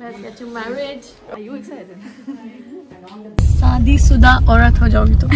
Let's get you married. Are you excited? शादी शुदा औरत हो जाओगी तुम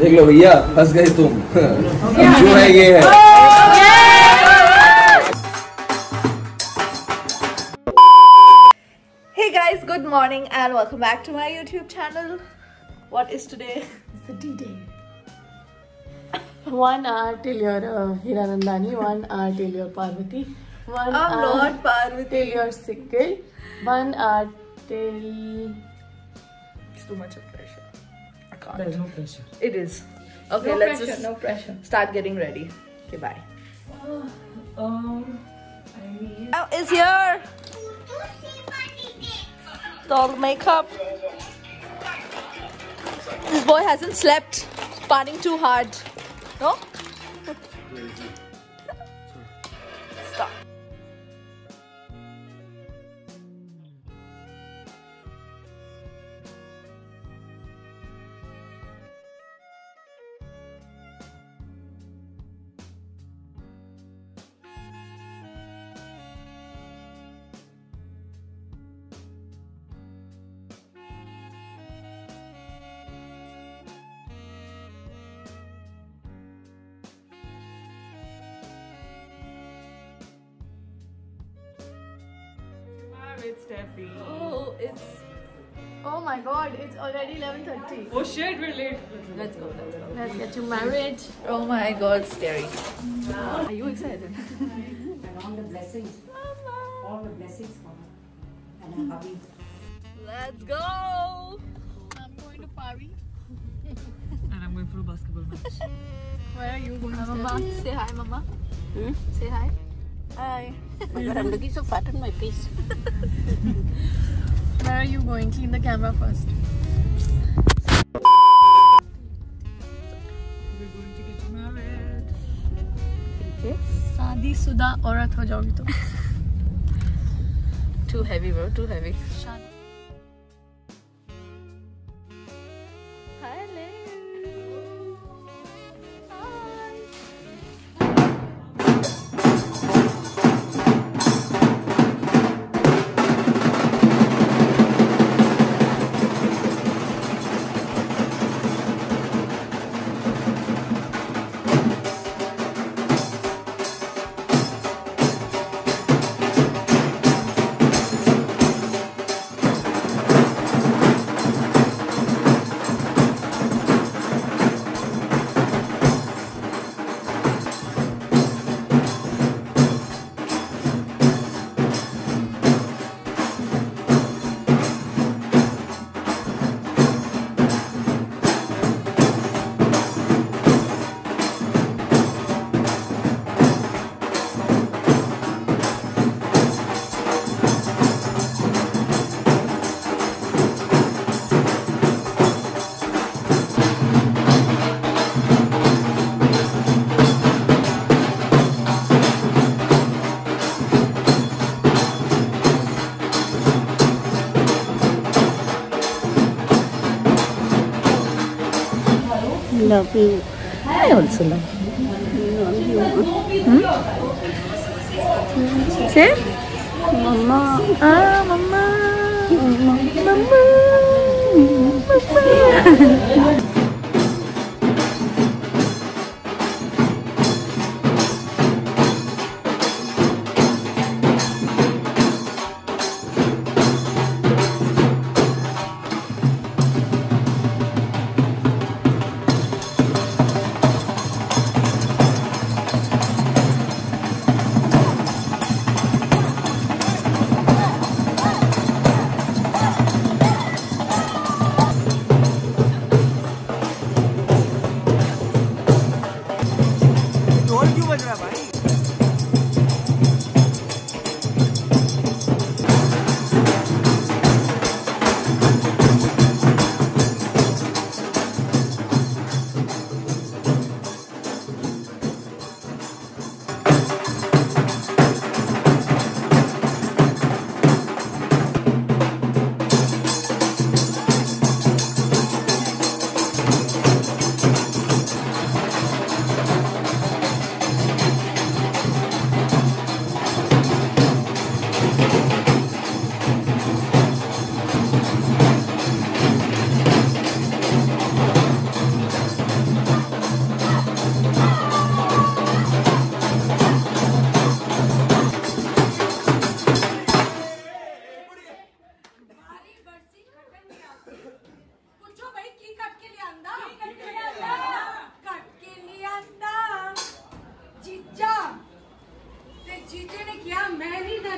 देख लो भैया फंस गए तुम अब जो है ये है good morning and welcome back to my YouTube channel. What is today? It's the D-Day. one hour till your uh, Hiranandani one hour till your Parvati one I'm hour not Parvati. till your Sikil one hour till It's too much of pressure. I can't. There's no pressure. It is. Okay, no let's pressure just no pressure start getting ready. Okay, bye. Um, I need. Now is here. Dog makeup. This boy hasn't slept. Partying too hard. No? With Steffi. Oh, it's. oh my god it's already 11:30 Oh shit, we're late. Let's go, let's go. let's get you married Oh my god, scary. Are you excited? and all the blessings, Mama. all the blessings for her and her hubby. Let's go! I'm going to Pari And I'm going for a basketball match. where are you going Hi, Mama. Say hi, Mama. Hmm? Say hi. Hi. but I'm looking so fat on my face. Where are you going? Clean the camera first. We're going to get married. Okay. Sadi Suda Aurat ho jaogi tum. Too heavy bro, too heavy. Love you. I also love Say? Mama. Ah, Mama. तुझे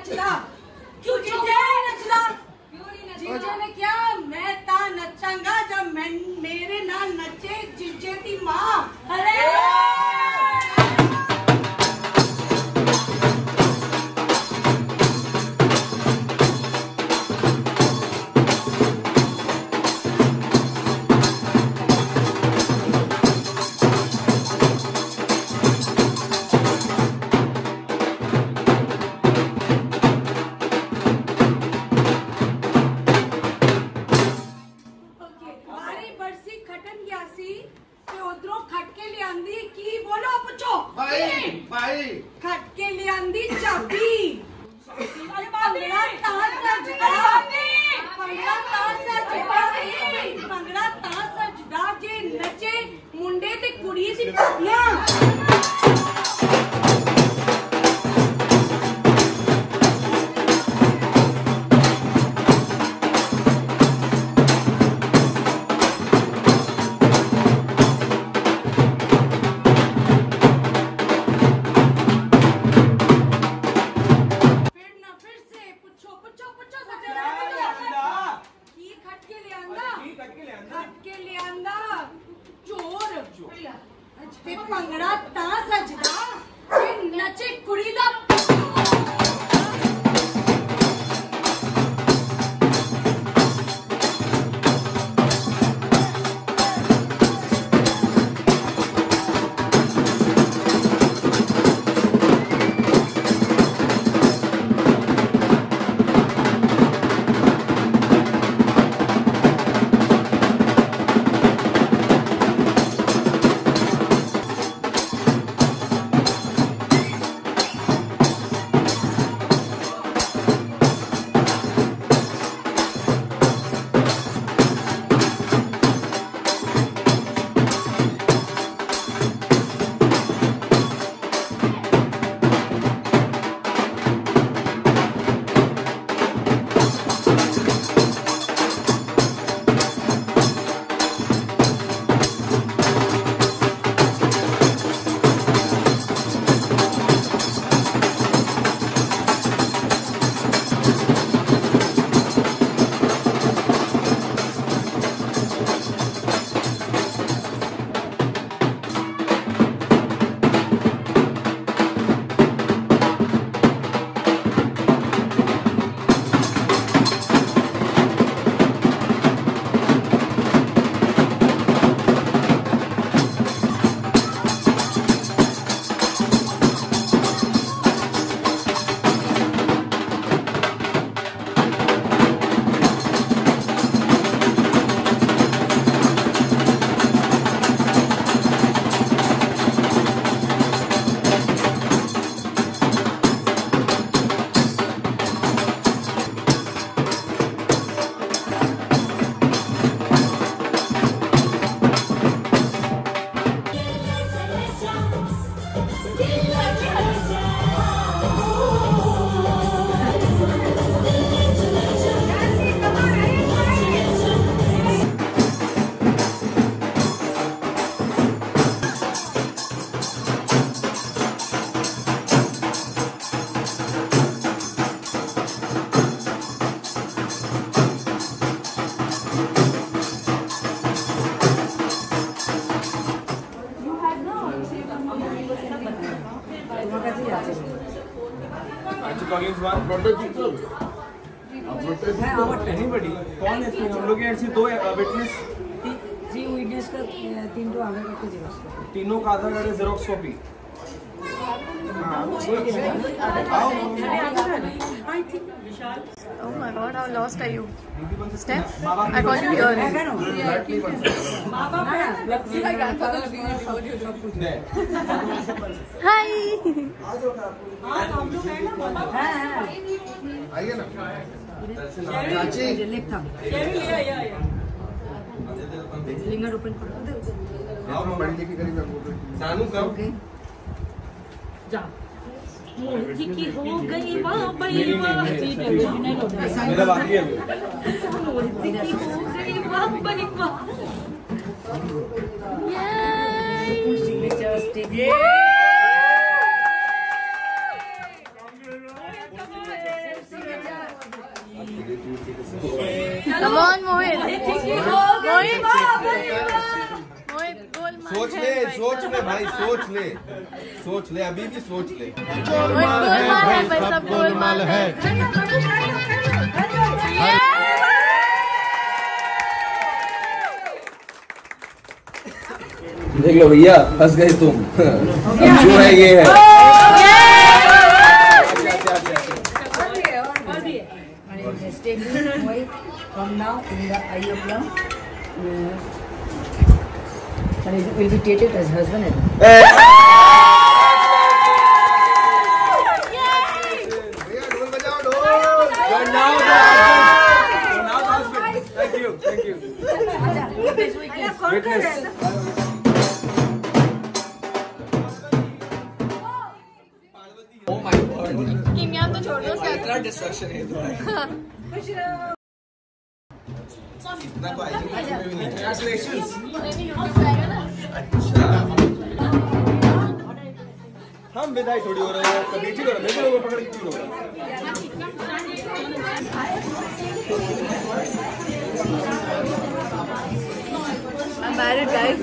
갑시다. Anybody? कौन है इसमें? हम लोग यहाँ से दो witness three witness का तीन तो आगे करके जेरोक्स कर तीनों का आधार कार्ड है xerox copy Oh my god, how lost are you? Steph, I call you here. Hi. आइए ना लिंगर ओपन करो हूँ सानू कब मोदी की हो गई बाबई मेरा बाकी है। अभी। की हो गई Babai signature step Come on, Mohit. Mohit. सोच ले सोच ले भाई सोच ले। सोच ले अभी भी सोच ले गोलमाल है भाई सब गोलमाल है देख लो भैया फंस गए तुम अब जो है ये है Stay from now in the eye of love. And it will be treated as husband and भैया ढोल बजाओ ढोल थैंक यू थैंक यू किमिया तो छोड़ दो इतना डिस्ट्रक्शन है तो हम विदाई थोड़ी हो रहे हो कभी ठीक हो रहा मेरे को पकड़ के ठीक हो रहा I'm married, guys.